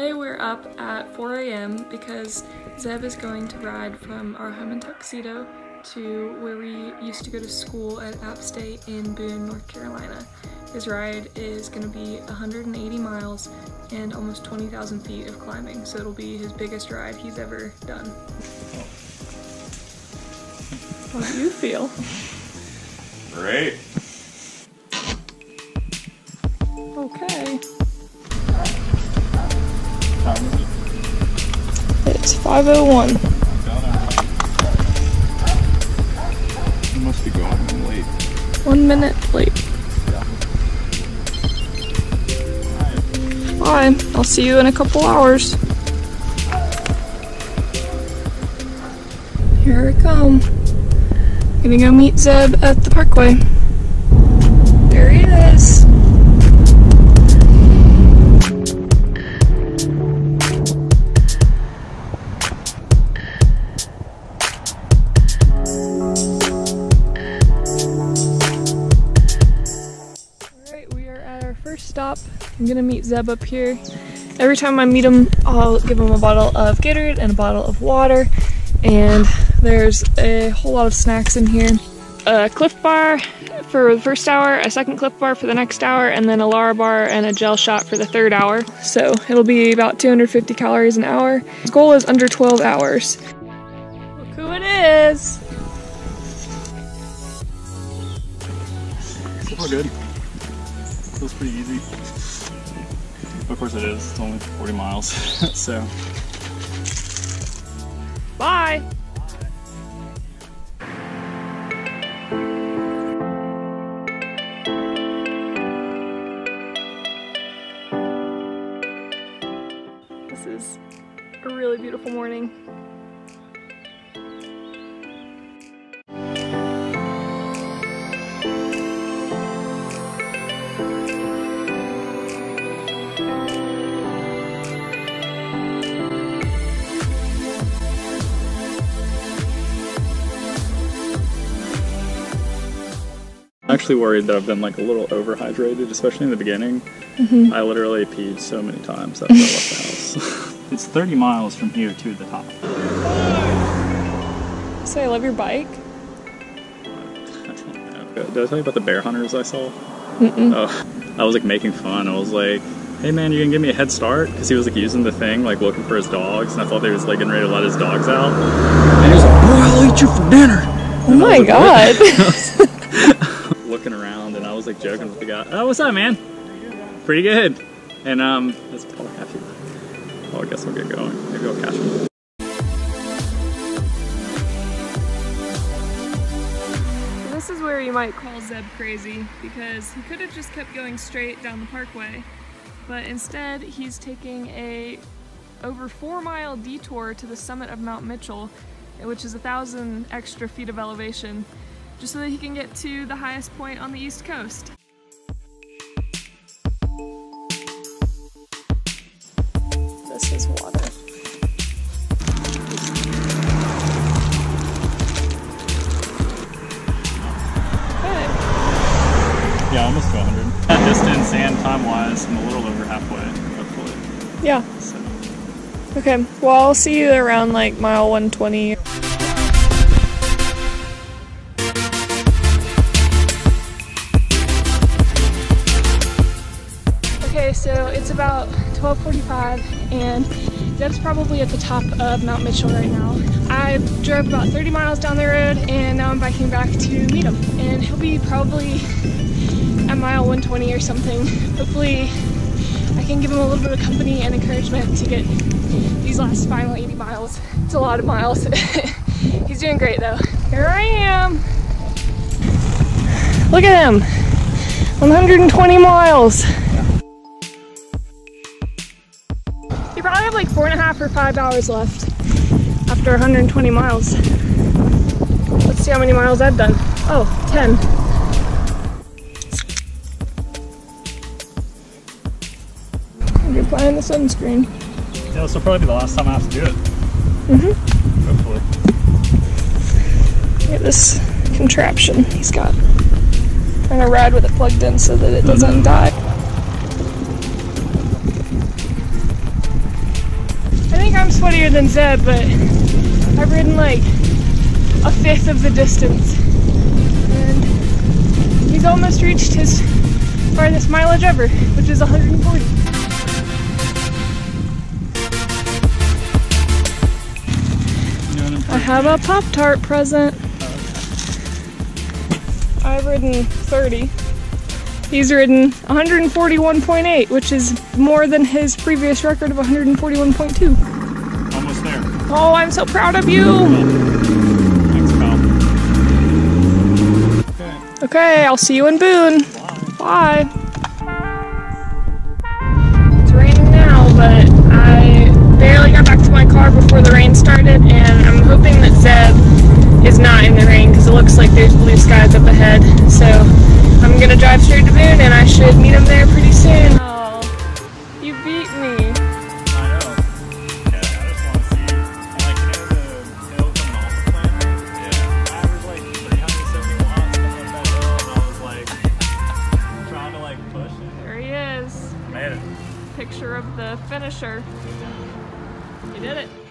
Today we're up at 4 a.m. because Zeb is going to ride from our home in Tuxedo to where we used to go to school at App State in Boone, North Carolina. His ride is going to be 180 miles and almost 20,000 feet of climbing, so it'll be his biggest ride he's ever done. How do you feel? Great. Okay. Time is it? It's 5.01. You must be going late. One minute late. Bye. I'll see you in a couple hours. Here I come. Gonna go meet Zeb at the parkway. There he is. Stop. I'm gonna meet Zeb up here. Every time I meet him, I'll give him a bottle of Gatorade and a bottle of water. And there's a whole lot of snacks in here. A Clif Bar for the first hour, a second Clif Bar for the next hour, and then a Lara Bar and a gel shot for the third hour. So it'll be about 250 calories an hour. His goal is under 12 hours. Look who it is! Far good. Feels pretty easy. Of course it is. It's only 40 miles. so Bye! This is a really beautiful morning. I'm actually worried that I've been like a little overhydrated, especially in the beginning. Mm-hmm. I literally peed so many times after I left the house. it's 30 miles from here to the top. Say I love your bike. I don't. Did I tell you about the bear hunters I saw? Oh, I was like making fun. I was like, "Hey man, you can give me a head start?" Because he was like using the thing, like looking for his dogs, and I thought they was like getting ready to let his dogs out. And he was like, "Boy, I'll eat you for dinner." Oh my god! looking around, and I was like joking with the guy. Oh, what's up, man? Pretty good. And um, that's you. Oh, I guess I'll get going. Maybe I'll catch him. This is where you might call Zeb crazy because he could have just kept going straight down the parkway, but instead he's taking a over four mile detour to the summit of Mount Mitchell, which is a thousand extra feet of elevation, just so that he can get to the highest point on the east coast. This is water. Okay. Yeah, almost to 100. That distance and time wise, I'm a little over halfway, hopefully. Yeah. So, Okay. Well, I'll see you around like mile 120. So it's about 12:45, and Zeb's probably at the top of Mount Mitchell right now. I drove about 30 miles down the road, and now I'm biking back to meet him. And he'll be probably at mile 120 or something. Hopefully, I can give him a little bit of company and encouragement to get these last final 80 miles. It's a lot of miles. He's doing great though. Here I am. Look at him. 120 miles. You probably have like four and a half or five hours left after 120 miles. Let's see how many miles I've done. Oh, 10. You're applying the sunscreen. yeah, this will probably be the last time I have to do it. Mm-hmm. Hopefully. Look at this contraption he's got. Trying to ride with it plugged in so that it doesn't die. I'm sweatier than Zeb, but I've ridden like a fifth of the distance. And he's almost reached his farthest mileage ever, which is 140. I have a Pop Tart present. I've ridden 30. He's ridden 141.8, which is more than his previous record of 141.2. Oh, I'm so proud of you! Thanks, pal. Okay. Okay, I'll see you in Boone. Bye. Bye. It's raining now, but I barely got back to my car before the rain started, and I'm hoping that Zeb is not in the rain because it looks like there's blue skies up ahead. So I'm gonna drive straight to Boone, and I should meet him there pretty soon. There he is. I made it. Picture of the finisher. You did it.